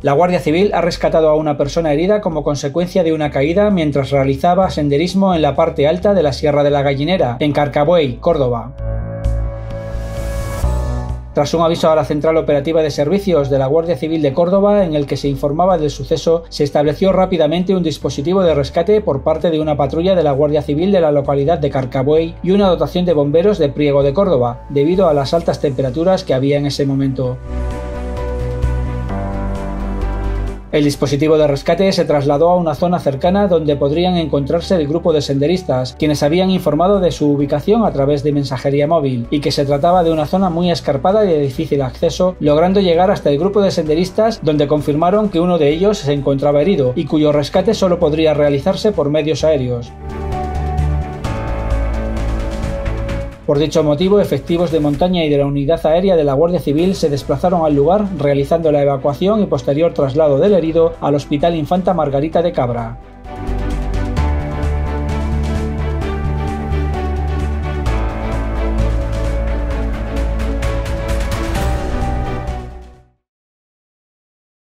La Guardia Civil ha rescatado a una persona herida como consecuencia de una caída mientras realizaba senderismo en la parte alta de la Sierra de la Gallinera, en Carcabuey, Córdoba. Tras un aviso a la Central Operativa de Servicios de la Guardia Civil de Córdoba en el que se informaba del suceso, se estableció rápidamente un dispositivo de rescate por parte de una patrulla de la Guardia Civil de la localidad de Carcabuey y una dotación de bomberos de Priego de Córdoba, debido a las altas temperaturas que había en ese momento. El dispositivo de rescate se trasladó a una zona cercana donde podrían encontrarse el grupo de senderistas, quienes habían informado de su ubicación a través de mensajería móvil, y que se trataba de una zona muy escarpada y de difícil acceso, logrando llegar hasta el grupo de senderistas donde confirmaron que uno de ellos se encontraba herido y cuyo rescate solo podría realizarse por medios aéreos. Por dicho motivo, efectivos de montaña y de la unidad aérea de la Guardia Civil se desplazaron al lugar realizando la evacuación y posterior traslado del herido al Hospital Infanta Margarita de Cabra.